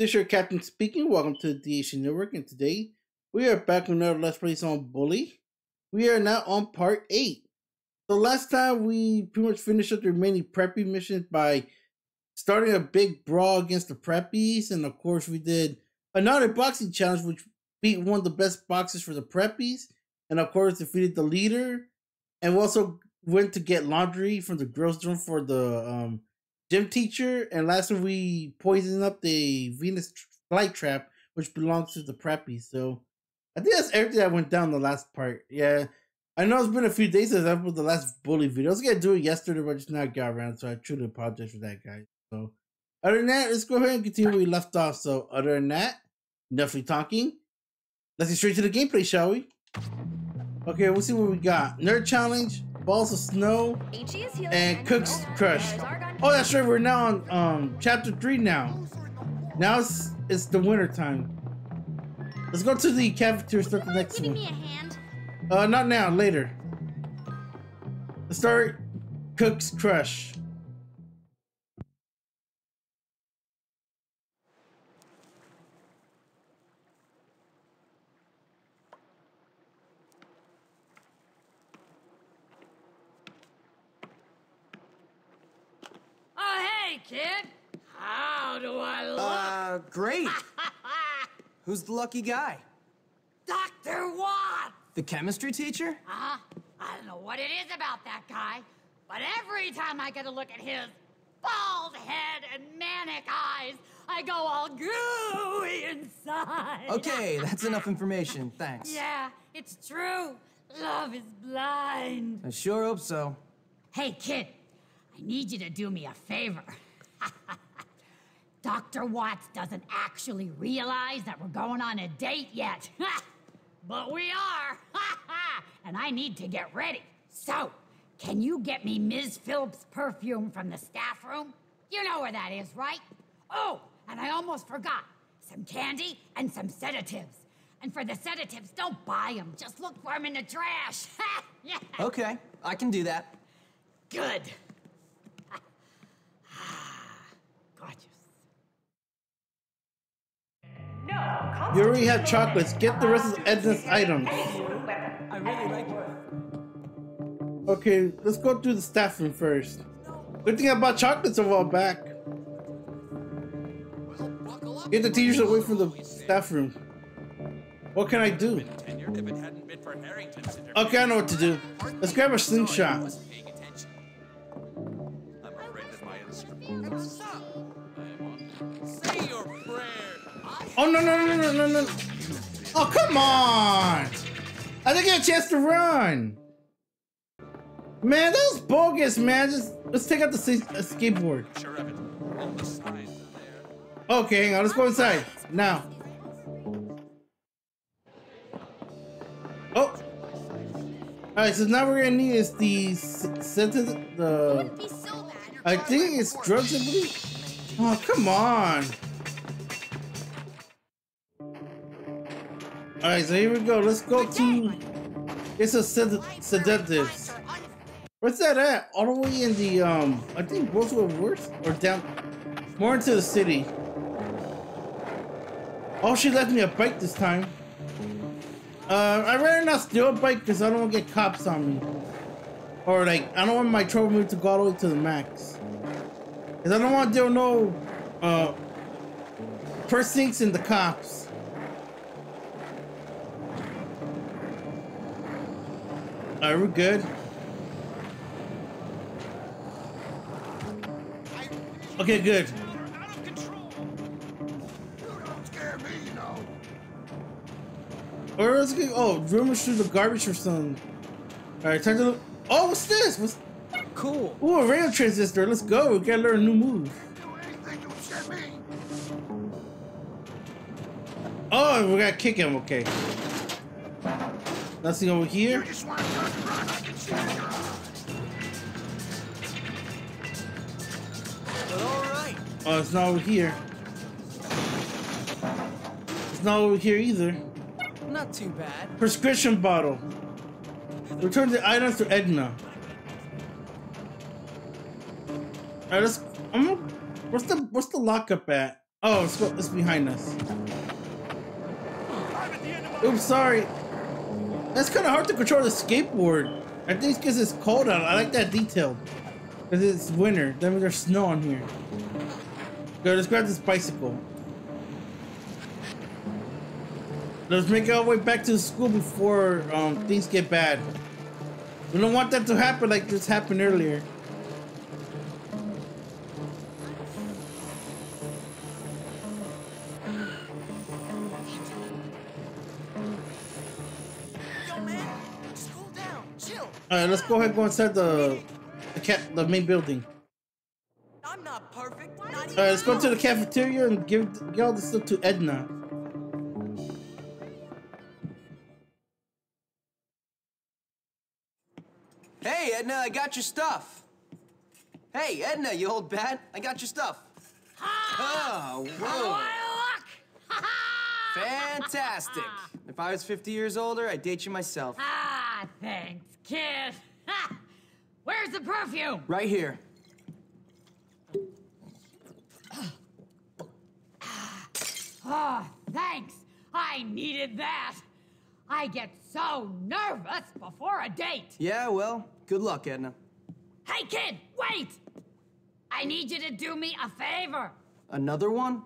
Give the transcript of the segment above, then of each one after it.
This is your captain speaking. Welcome to the DHC Network, and today we are back with another Let's on Bully. We are now on part 8. So last time we pretty much finished up the remaining preppy missions by starting a big brawl against the preppies, and of course we did another boxing challenge which beat one of the best boxers for the preppies, and of course defeated the leader, and we also went to get laundry from the girls' room for the um gym teacher, and last time we poisoned up the Venus flight trap, which belongs to the preppy. So I think that's everything that went down the last part. Yeah. I know it's been a few days since I put the last bully video. I was gonna do it yesterday, but just not got around, so I truly apologize for that, guys. So other than that, let's go ahead and continue where we left off. So other than that, enough talking. Let's get straight to the gameplay, shall we? Okay, we'll see what we got. Nerd challenge, balls of snow, and Cook's Crush. Oh, that's right. We're now on um chapter three now. Now it's it's the winter time. Let's go to the cafeteria. Start the next one. Uh, not now. Later. Let's start Cook's Crush. Hey, kid! How do I look? Uh, great. Who's the lucky guy? Dr. Watt! The chemistry teacher? Uh-huh. I don't know what it is about that guy, but every time I get a look at his bald head and manic eyes, I go all gooey inside. Okay, that's enough information. Thanks. Yeah, it's true. Love is blind. I sure hope so. Hey, kid, I need you to do me a favor. Dr. Watts doesn't actually realize that we're going on a date yet. but we are. and I need to get ready. So, can you get me Ms. Phillips' perfume from the staff room? You know where that is, right? Oh, and I almost forgot. Some candy and some sedatives. And for the sedatives, don't buy them. Just look for them in the trash. yeah. Okay, I can do that. Good. You already have chocolates. Get the rest of Edna's items. I really like it. Okay, let's go through the staff room first. Good thing I bought chocolates a while back. Get the teachers away from the staff room. What can I do? Okay, I know what to do. Let's grab a slingshot. Come on! I didn't get a chance to run. Man, that was bogus, man. Just let's take out the uh, skateboard. Okay, hang on. Let's go inside now. Oh. All right, so now we're gonna need is the sentence. The I think it's drugs. Oh come on. All right, so here we go. Let's go to. It's a sed- sedatives. Where's that at? All the way in the um, I think Roosevelt Worth or down more into the city. Oh, she left me a bike this time. Uh, I rather not steal a bike because I don't want to get cops on me. Or like, I don't want my trouble meter to go all the way to the max. Because I don't want to deal no uh, precincts and the cops. Alright, we're good. Okay, good. Or let's go. Oh, rumors through the garbage or something. All right, time to look. Oh, what's this? What's? Cool. Ooh, a radio transistor. Let's go. We gotta learn a new move. Oh, we gotta kick him. Okay. Nothing over here. But all right. Oh, it's not over here. It's not over here either. Not too bad. Prescription bottle. Return the items to Edna. Alright, let's. I'm gonna, what's the what's the lockup at? Oh, it's, it's behind us. Oops, sorry. That's kind of hard to control the skateboard. I think it's because it's cold out. I like that detail. Because it's winter. That means there's snow on here. Go, let's grab this bicycle. Let's make our way back to school before um, things get bad. We don't want that to happen like this happened earlier. Chill. All right, let's go ahead and go inside the the cat the main building. I'm not perfect. All right, let's go to the cafeteria and give give all this stuff to Edna. Hey, Edna, I got your stuff. Hey, Edna, you old bat, I got your stuff. Oh, whoa. I look? Ha ha! Fantastic. If I was 50 years older, I'd date you myself. Ah, thanks, kid. Ha! Where's the perfume? Right here. Oh, thanks. I needed that. I get so nervous before a date. Yeah, well, good luck, Edna. Hey, kid, wait! I need you to do me a favor. Another one?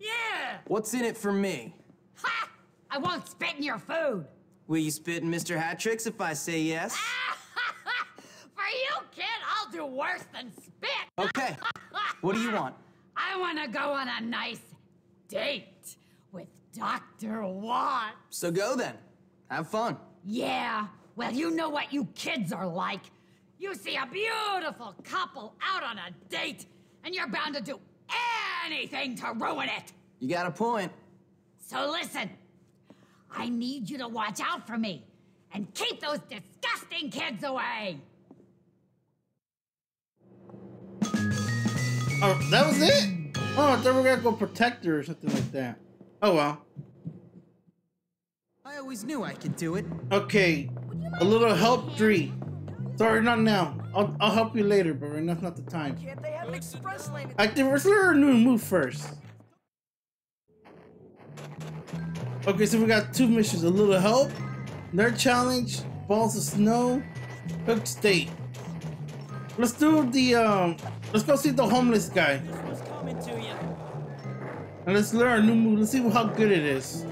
Yeah! What's in it for me? Ha! I won't spit in your food. Will you spit in Mr. Hattrick's if I say yes? For you, kid, I'll do worse than spit. Okay. What do you want? I want to go on a nice date with Dr. Watt. So go then. Have fun. Yeah, well, you know what you kids are like. You see a beautiful couple out on a date, and you're bound to do anything to ruin it. You got a point. So listen, I need you to watch out for me and keep those disgusting kids away. Oh, that was it? Oh, I thought we were gonna go protect her or something like that. Oh well. I always knew I could do it. Okay, a little help, Dree. Sorry, not now. I'll, I'll help you later, but right now's not the time. Can't they have an express lane? Active, let's learn a new move first. Okay, so we got two missions. A little help, nerd challenge, balls of snow, hook state. Let's do the, um, let's go see the homeless guy. And let's learn a new move. Let's see how good it is.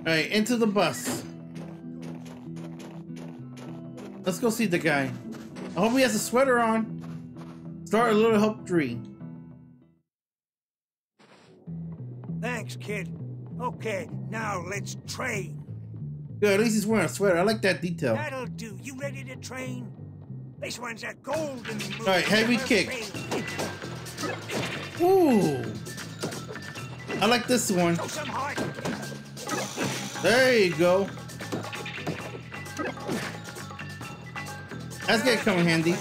Alright, into the bus. Let's go see the guy. I hope he has a sweater on. Start a little help tree. Thanks, kid. Okay, now let's train. Good, at least he's wearing a sweater. I like that detail. That'll do. You ready to train? This one's a golden move. All right, heavy kick. Ooh. I like this one. Show some heart. There you go. That's gonna come in handy.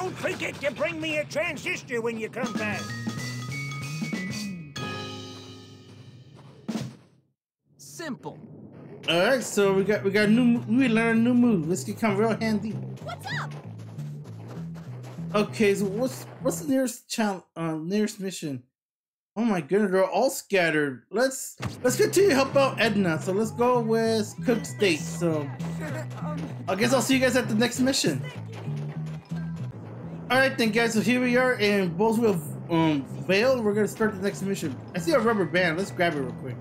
Don't forget to bring me a transistor when you come back. Simple. All right, so we got we got a new we learned a new move. This could come real handy. What's up? Okay, so what's what's the nearest challenge? Uh, nearest mission? Oh my goodness, they're all scattered. Let's let's continue to help out Edna. So let's go with Cook's Date. So I guess I'll see you guys at the next mission. All right, then, guys. So here we are in Boswell um, Vale. We're gonna start the next mission. I see a rubber band. Let's grab it real quick.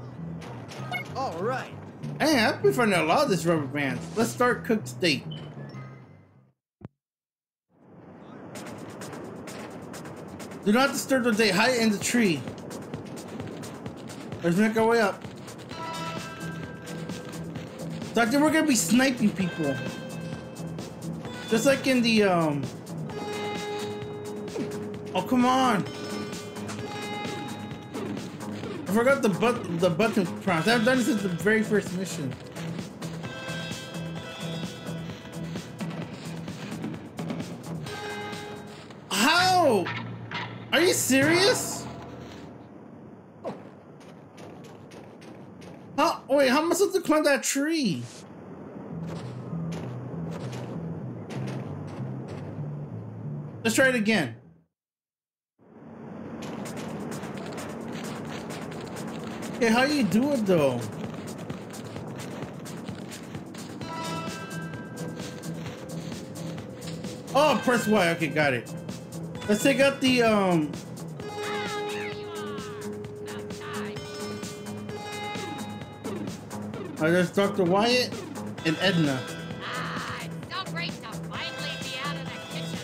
All right. Hey, I've been finding a lot of this rubber bands. Let's start Cook's Date. Do not disturb the day. Hide in the tree. Let's make our way up. So I think we're gonna be sniping people. Just like in the um Oh come on. I forgot the but the button prompts. I've done this since the very first mission. How? Are you serious? How? Wait, how am I supposed to climb that tree? Let's try it again. Okay, how you do it though? Oh, press Y. Okay, got it. Let's take out the um. There you are. About time. Uh, there's Dr. Wyatt and Edna. It's so great to finally be out of the kitchen.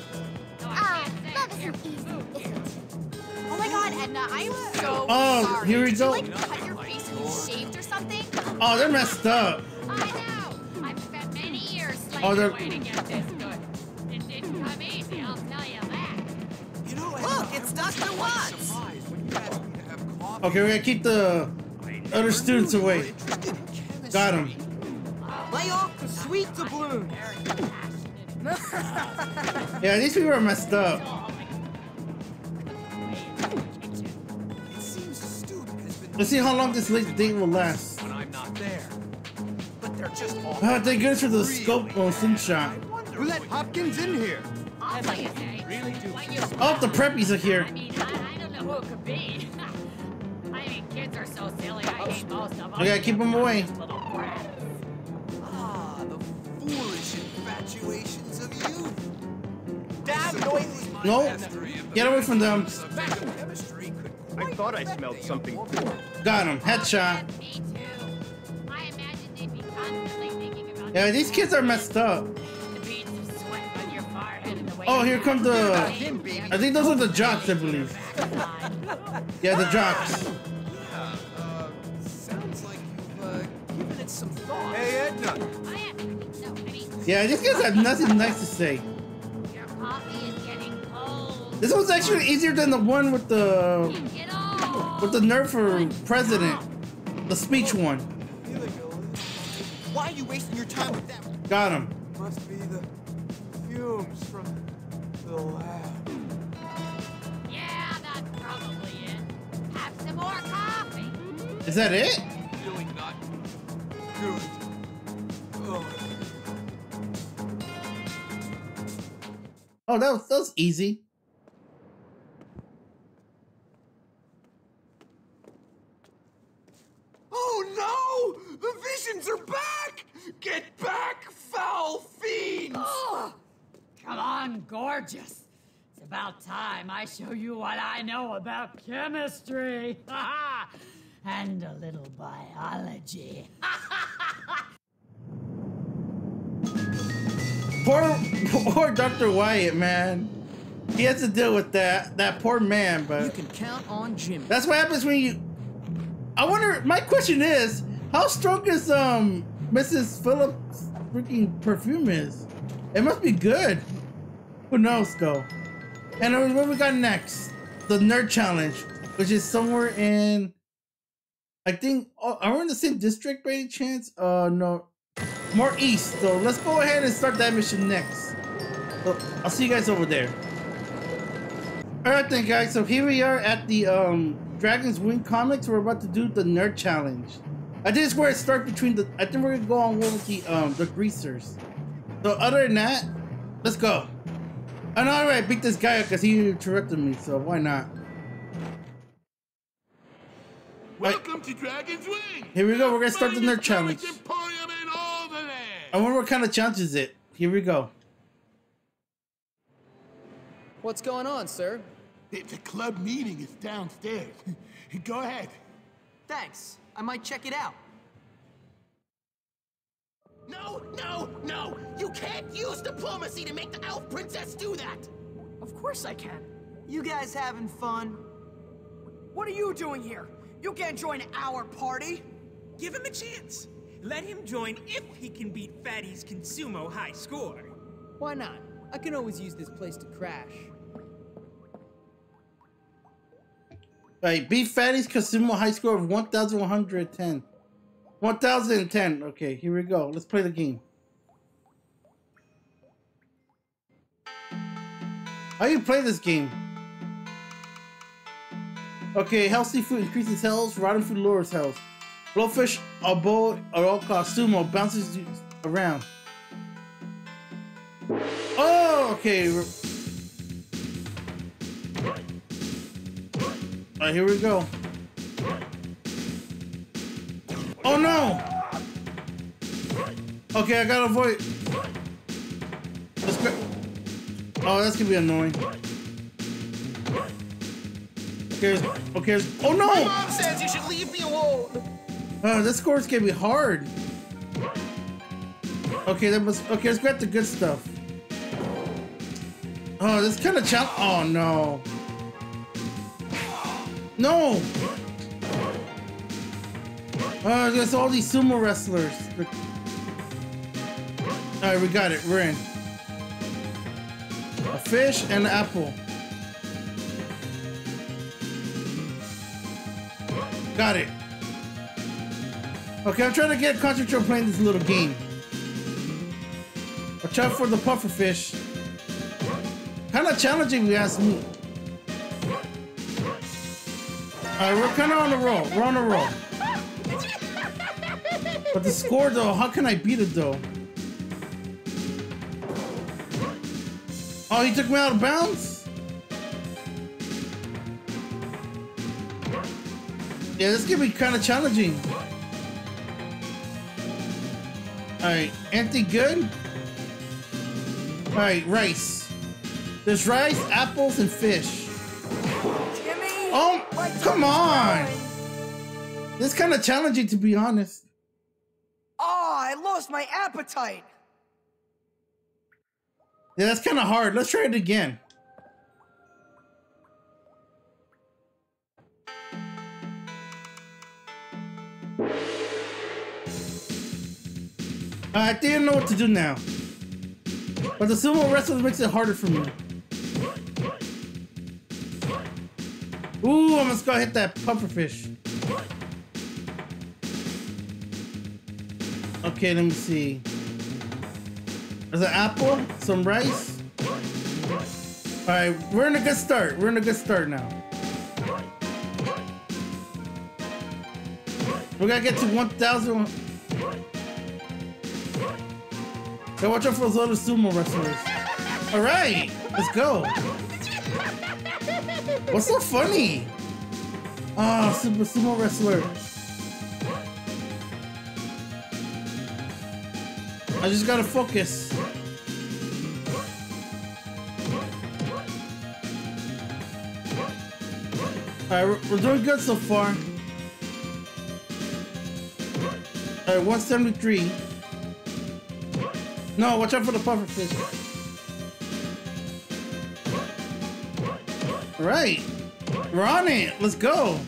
Though I can't say love I'm isn't easy, is it? Oh my god, Edna, I am so Oh, sorry. here we go. Oh, they're messed up. I know. I've spent many years slaving Oh, they're- away to get this good. It didn't come easy, I'll tell you that. You know, Look, it's Dr. Watts. when you asked me to have. Okay, we gotta keep the other students away. Interested in chemistry. Got him. Lay off the sweet doubloon. Very. Yeah, these people are messed up. My- Way in the kitchen. It seems Stu has been Let's see how long this late date will last. Oh, thank goodness for the scope on slingshot. Who let Hopkins in here? I'll tell you, Dave. Really do. What you Oh, the preppies are here. I mean, I, I don't know who it could be. I mean, kids are so silly. I hate most of them. We gotta keep them away. Little brats. Ah, the foolish infatuations of youth. Damn noises! No, get away from them. I thought I smelled something. Got him. Headshot. Yeah, these kids are messed up. Oh, here come the. I think those are the jocks, I believe. Yeah, the jocks. Hey, Edna. Yeah, these guys have nothing nice to say. This one's actually easier than the one with the with the nerf for president, the speech one. Why are you wasting your time with that? Got him. Must be the fumes from the lab. Yeah, that's probably it. Have some more coffee. Is that it? Feeling not good. Oh. Oh, that was that was easy. Oh no! The visions are back! Get back, foul fiends! Come on, gorgeous. It's about time I show you what I know about chemistry. and a little biology. Poor poor Dr. Wyatt, man. He has to deal with that that poor man, but You can count on Jimmy. that's what happens when you. I wonder. My question is, how strong is um Mrs. Phillips' freaking perfume is? It must be good. Who knows though? And what we got next? The nerd challenge, which is somewhere in. I think. Oh, are we in the same district by any chance? Uh, no. More east. So let's go ahead and start that mission next. So I'll see you guys over there. Alright then guys, so here we are at the um Dragon's Wing comics. We're about to do the nerd challenge. I think it's where it starts between the I think we're gonna go on one with the um the greasers. So other than that, let's go. I know I beat this guy up because he interrupted me, so why not? Welcome to Dragon's Wing. Here we go, we're gonna start the nerd Finest challenge. comic emporium in all the land. I wonder what kind of challenge is it. Here we go. What's going on, sir? The, the club meeting is downstairs. Go ahead. Thanks. I might check it out. No, no, no! You can't use diplomacy to make the elf princess do that! Of course I can. You guys having fun? What are you doing here? You can't join our party. Give him a chance. Let him join if he can beat Fatty's Consumo high score. Why not? I can always use this place to crash. Right, beat Fatty's Consumo high score of 1,110. 1,010. Okay, here we go. Let's play the game. How do you play this game? Okay, healthy food increases health, rotten food lowers health. Blowfish, a bow, or all costumo bounces around. Oh, okay. Alright, here we go. Oh no! Okay, I gotta avoid. Let's go. Oh, that's gonna be annoying. Okay, okay. Oh no! My mom says you should leave me alone. Oh, this course gonna be hard. Okay, that must. Okay, let's grab the good stuff. Oh, this kind of challenge. Oh no. No. Oh, there's all these sumo wrestlers. All right, we got it. We're in. A fish and an apple. Got it. Okay, I'm trying to get concentrate on playing this little game. Watch out for the puffer fish. Kind of challenging, you ask me. Alright, we're kind of on a roll. We're on a roll. But the score, though, how can I beat it, though? Oh, he took me out of bounds? Yeah, this could be kind of challenging. Alright, empty good? Alright, rice. There's rice, apples, and fish. Come on! This kind of challenging, to be honest. Oh, I lost my appetite. Yeah, that's kind of hard. Let's try it again. I didn't know what to do now. But the sumo wrestler makes it harder for me. Ooh, I'm just gonna hit that pufferfish. Okay, let me see. There's an apple, some rice. Alright, we're in a good start. We're in a good start now. We gotta get to 1,000. So watch out for those other sumo wrestlers. Alright, let's go. What's so funny? Ah, oh, super sumo wrestler. I just gotta focus. Alright, we're, we're doing good so far. Alright, 173. No, watch out for the puffer fish. Alright. We're on it. Let's go.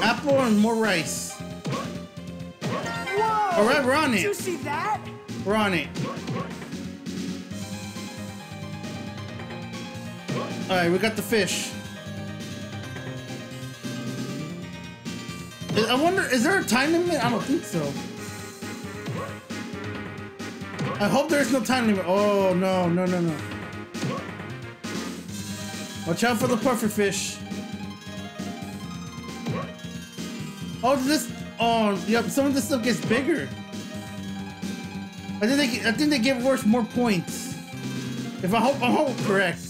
Apple and more rice. Whoa! Alright, we're on Did you see that? We're on it. Alright, we got the fish. I wonder, is there a time limit? I don't think so. I hope there's no time limit. Oh, no, no, no, no. Watch out for the puffer fish. Oh, this. Oh, yep. Some of this stuff gets bigger. I think they. I think they give worse more points. If I hope. I hope correct.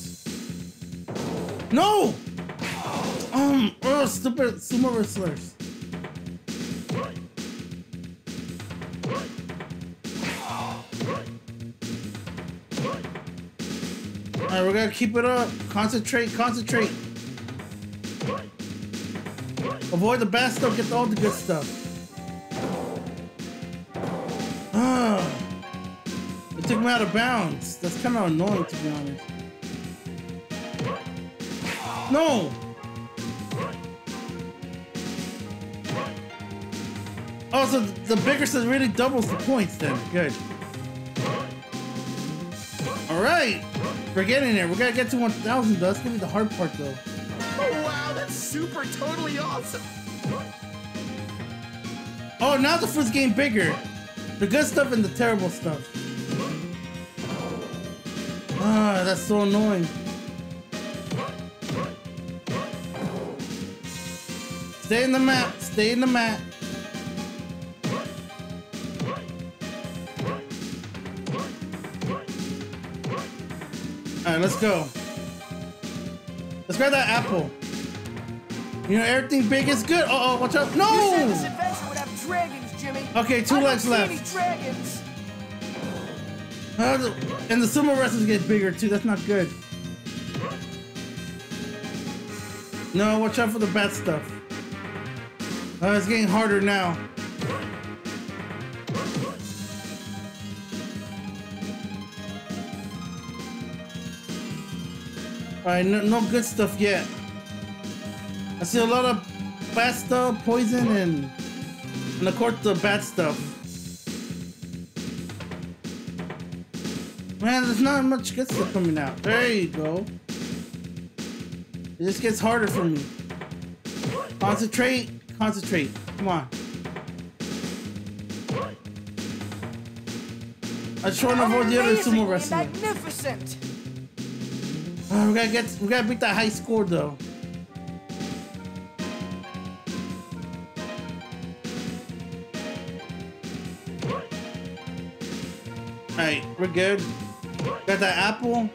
No. Um. Oh, stupid sumo wrestlers. Gonna keep it up. Concentrate, concentrate. Avoid the bad stuff, get all the good stuff. Ah. It took me out of bounds. That's kind of annoying, to be honest. No! Oh, so the bigger says really doubles the points then. Good. Alright! We're getting there. We gotta get to 1,000 though. That's gonna be the hard part though. Oh wow, that's super totally awesome. Oh, now the food's getting bigger. The good stuff and the terrible stuff. Ah, that's so annoying. Stay in the mat. Stay in the mat. Alright, let's go. Let's grab that apple. You know, everything big is good. Uh oh, watch out. No! this adventure would have dragons. Okay, two legs left. Uh, and the sumo wrestlers get bigger too. That's not good. No, watch out for the bad stuff. Uh, it's getting harder now. Alright, no, no good stuff yet. I see a lot of bad stuff, poison, and, and of course the bad stuff. Man, there's not much good stuff coming out. There you go. It just gets harder for me. Concentrate, concentrate. Come on. I just want to avoid the other sumo wrestler. Magnificent. Uh, we gotta get, we gotta beat that high score though. Alright, we're good. Got that apple.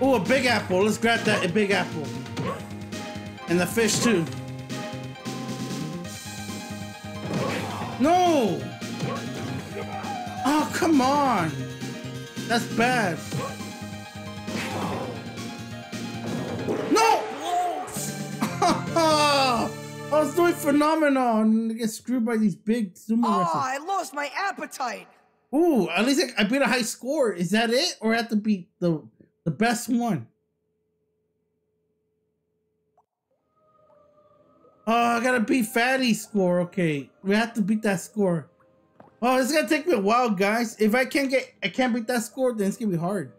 Oh, a big apple. Let's grab that a big apple. And the fish too. No! Oh, come on! That's bad. Was doing phenomenal and I get screwed by these big sumo Oh, ah, wrestlers. I lost my appetite. Ooh, at least I, I beat a high score. Is that it? Or I have to beat the the best one? Oh, I gotta beat Fatty's score. Okay, we have to beat that score. Oh, it's gonna take me a while, guys. If I can't get, I can't beat that score, then it's gonna be hard.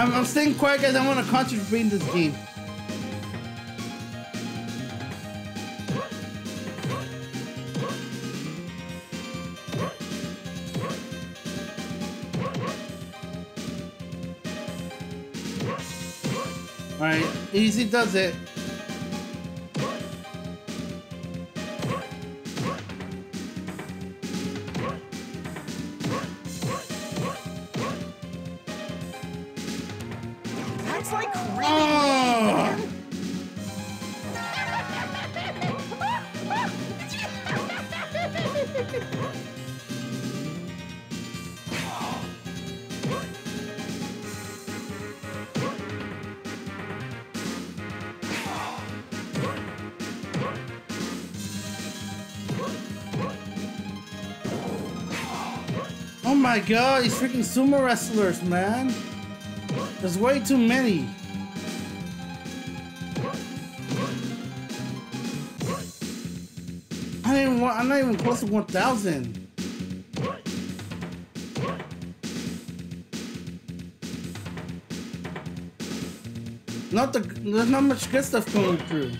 I'm, I'm staying quiet, guys. I want to concentrate in this game. All right, easy does it. My god, these freaking sumo wrestlers, man. There's way too many. I didn't want, I'm not even close to 1,000. Not the, there's not much good stuff coming through.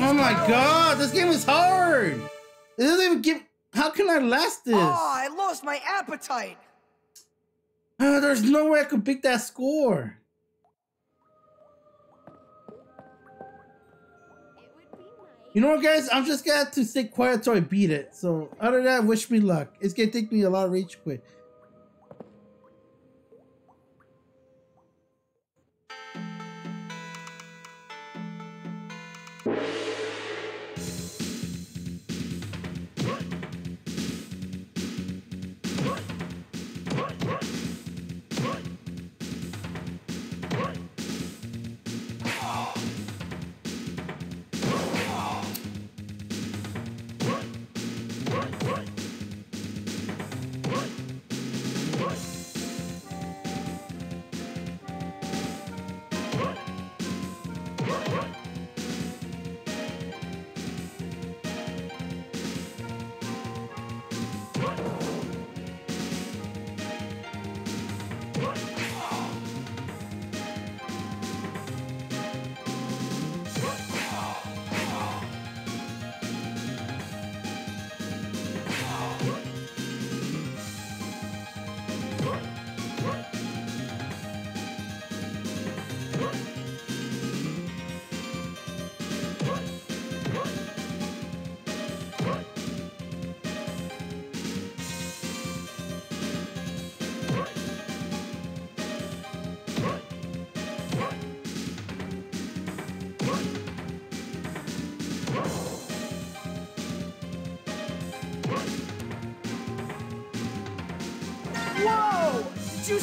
Oh my god, this game is hard! It doesn't even give. How can I last this? Oh, I lost my appetite. Oh, there's no way I could beat that score. You know what, guys? I'm just gonna have to stay quiet until I beat it. So, other than that, wish me luck. It's gonna take me a lot of rage quit.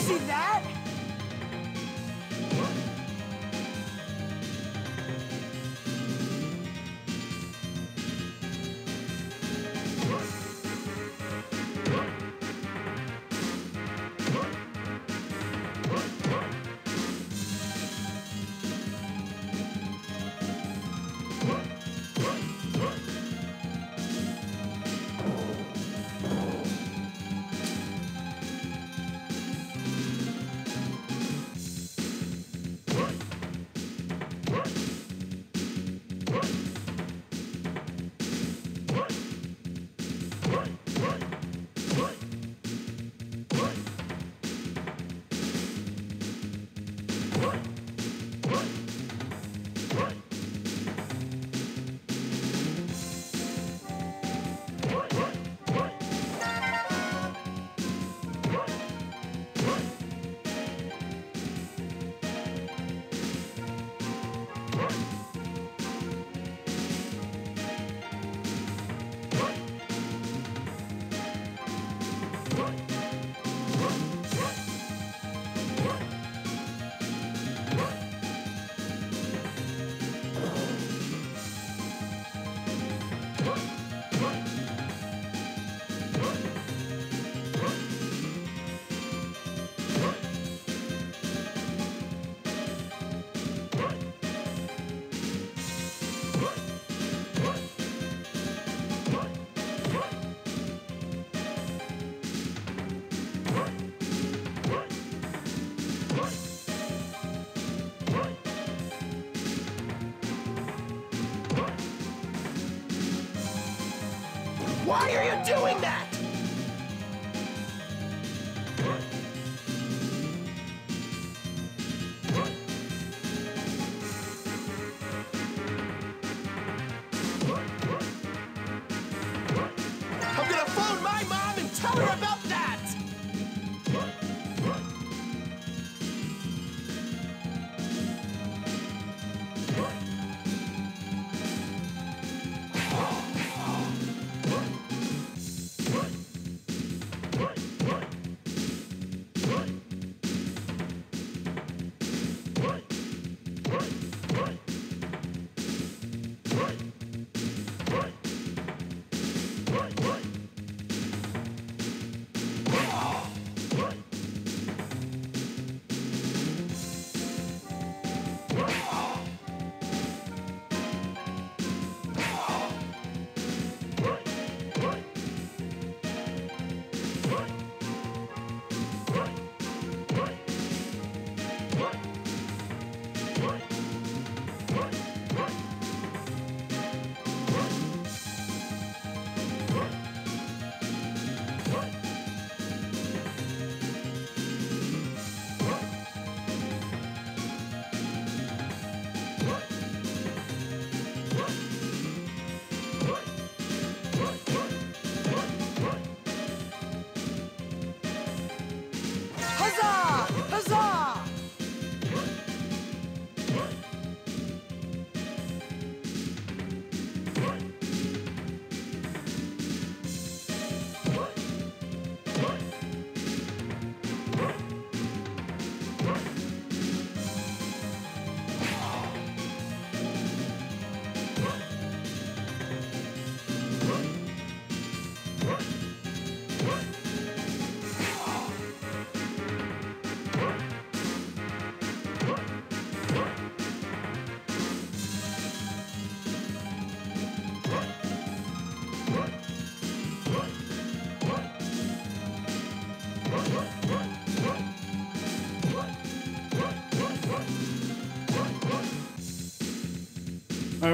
See that? Why are you doing that?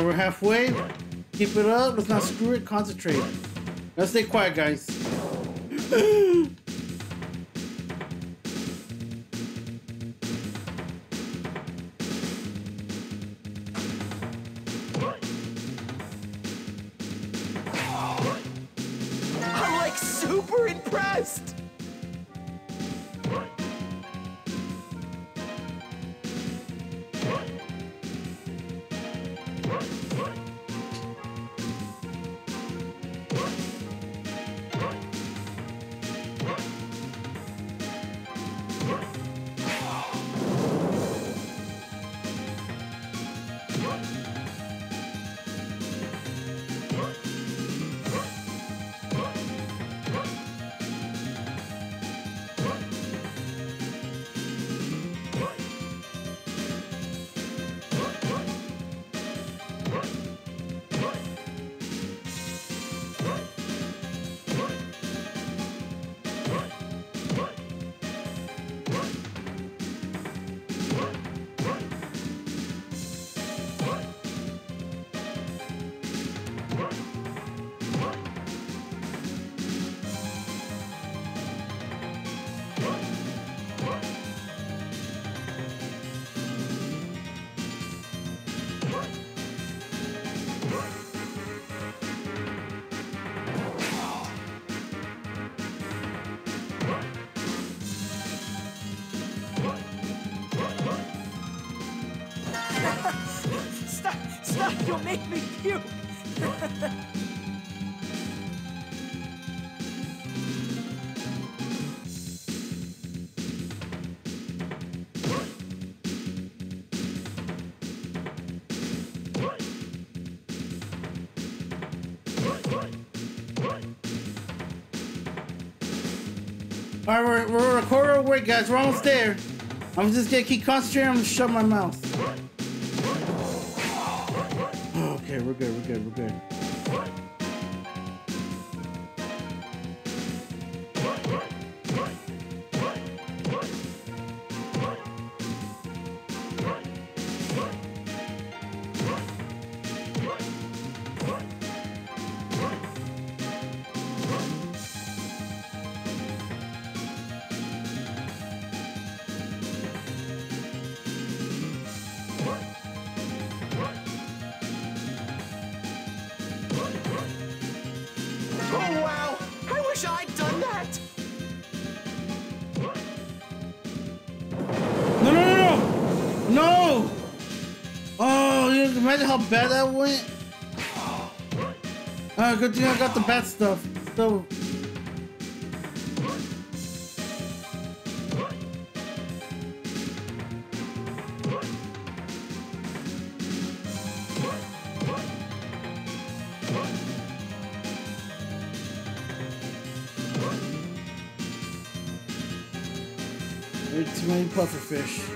We're halfway. Keep it up. Let's not screw it. Concentrate. Let's stay quiet, guys. I'm like super impressed. You'll make me puke! All right, we're, we're a quarter away, guys. We're almost there. I'm just gonna keep concentrating. I'm gonna shut my mouth. Wish I'd done that. No, no, no, no! No! Oh, you imagine how bad that went? Uh, good thing I got the bad stuff. So, pufferfish.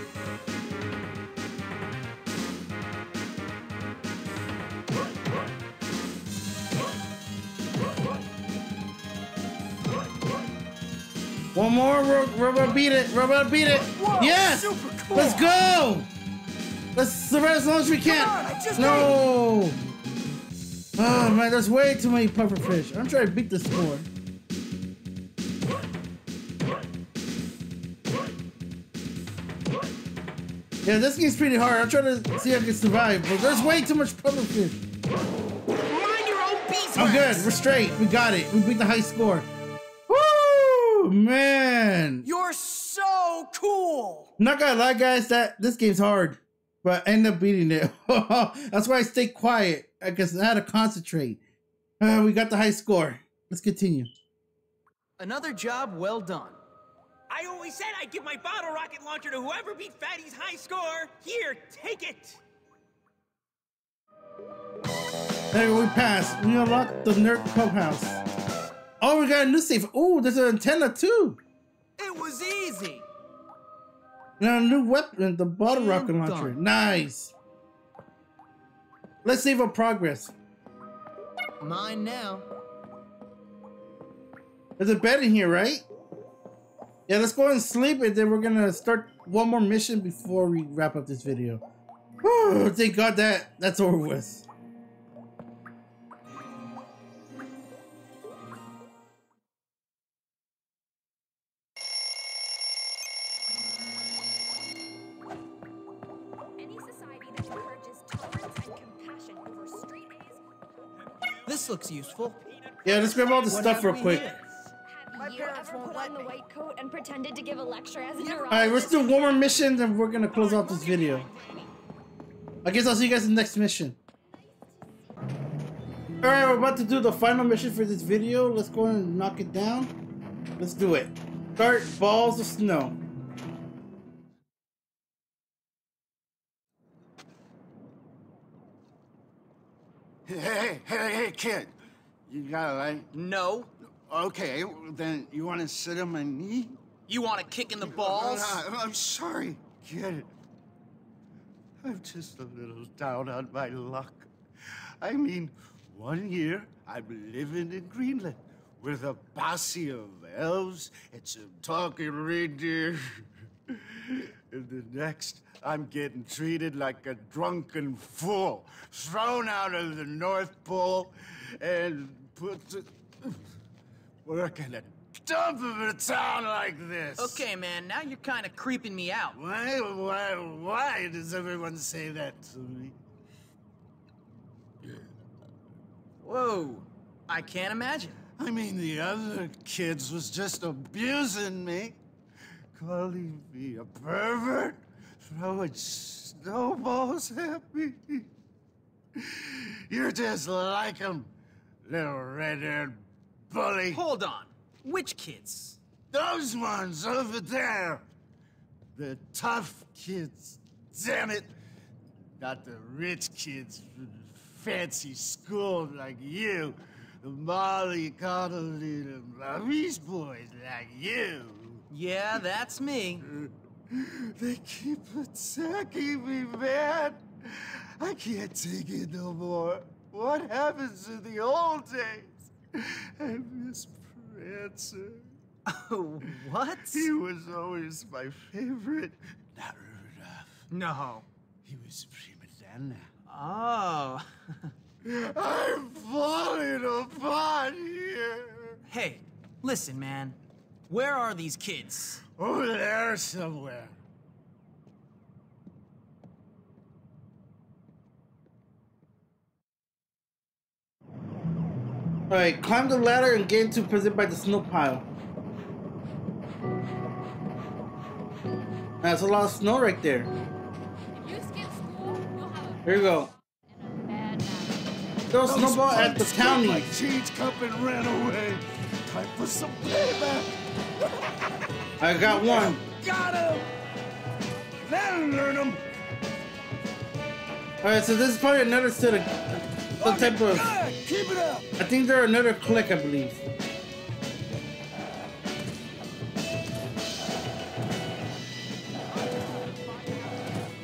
One more, gonna beat it. Gonna beat it. Whoa, yes! cool. Let's go! Let's survive as long as we can. on, no! Oh man, there's way too many pufferfish. I'm trying to beat the score. Yeah, this game's pretty hard. I'm trying to see if I can survive, but there's way too much pufferfish. Mind your own beeswax. I'm good. We're straight. We got it. We beat the high score. Woo! Man. You're so cool! Not gonna lie, guys, that this game's hard, but I end up beating it. That's why I stay quiet I guess I had to concentrate. Uh, we got the high score. Let's continue. Another job well done. I always said I'd give my bottle rocket launcher to whoever beat Fatty's high score. Here, take it. There we passed. We unlocked the nerd clubhouse. Oh, we got a new safe. Oh, there's an antenna too. It was easy. And a new weapon, the bottle And rocket launcher. done. Nice. Let's save our progress. Mine now. There's a bed in here, right? Yeah, let's go and sleep and then we're gonna start one more mission before we wrap up this video. Oh, thank God that that's over with. This looks useful. Yeah, let's grab all the What stuff real quick. here? Have you ever put on the white coat and pretended to give a lecture as a neurologist? Alright, we're still one more mission, then we're gonna close out this video. I guess I'll see you guys in the next mission. Alright, we're about to do the final mission for this video. Let's go and knock it down. Let's do it. Start balls of snow. Hey, hey, hey, hey, kid. You got it, right? No. Okay, then you want to sit on my knee? You want a kick in the balls? No, no, I'm sorry, kid. I'm just a little down on my luck. I mean, one year I'm living in Greenland with a posse of elves and some talking reindeer. and the next, I'm getting treated like a drunken fool, thrown out of the North Pole and put to work in a dump of a town like this. Okay, man, now you're kind of creeping me out. Why, why, why does everyone say that to me? Whoa. I can't imagine. I mean, the other kids was just abusing me, calling me a pervert, throwing snowballs at me. You're just like them, little red-haired bully. Hold on. Which kids? Those ones over there. The tough kids. Damn it. Not the rich kids from the fancy school like you. The Molly Connolly and Maurice boys like you. Yeah, that's me. They keep attacking me, man. I can't take it no more. What happens to the old days? I miss Prancer. Oh, what? He was always my favorite. Not Rudolph. No. He was prima donna. Oh. I'm falling apart here. Hey, listen, man. Where are these kids? Over there somewhere. Alright, climb the ladder and get into prison by the snow pile. That's a lot of snow right there. You skip school, you'll have a Here you go. Throw a snowball at the punks took My townies. change cup and ran away. Time for some payback. I got one. Got him. That'll learn him. Alright, so this is probably another set of some type of. Keep it up. I think they're another clique, I believe.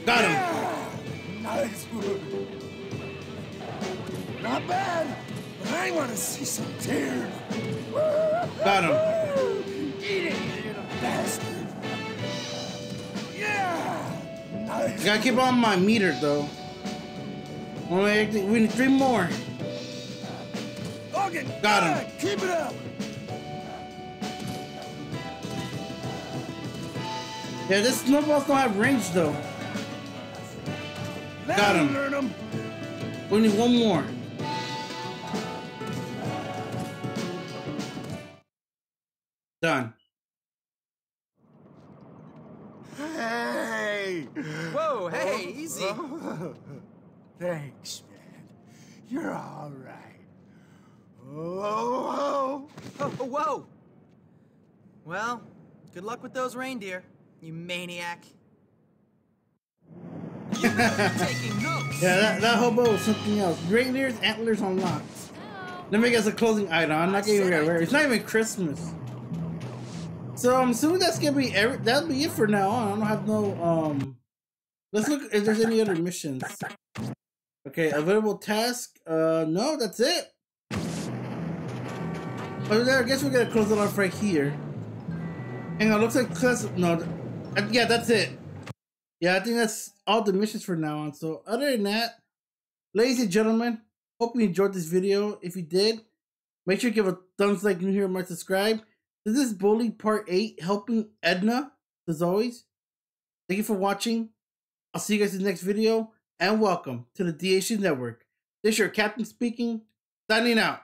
Got him. Nice one. Not bad, but I want to see some tears. Got him. Eat it, you little bastard. Yeah. Nice. Gotta keep on my meter though. Only we need three more. Logan. Got him. good. Keep it up. Yeah, this snowballs don't have range though. Got That'll him. learn him. We need one more. Done. Hey. Whoa, hey, easy. Thanks, man. You're all right. Oh, Oh, whoa. Well, good luck with those reindeer, you maniac. You better be taking notes. Yeah, that, that hobo was something else. Reindeer's antlers unlocked. Let me guess a closing item. I'm not getting rid of it. It's not even Christmas. So I'm assuming that's gonna be every that'll be it for now on. I don't have no um let's look if there's any other missions. Okay, available task. Uh no, that's it. Oh, there, I guess we're gonna close it off right here. Hang on, looks like class no uh, yeah, that's it. Yeah, I think that's all the missions for now on. So other than that, ladies and gentlemen, hope you enjoyed this video. If you did, make sure you give a thumbs like new here and subscribe. This is Bully Part 8, helping Edna, as always. Thank you for watching. I'll see you guys in the next video, and welcome to the DHC Network. This is your captain speaking, signing out.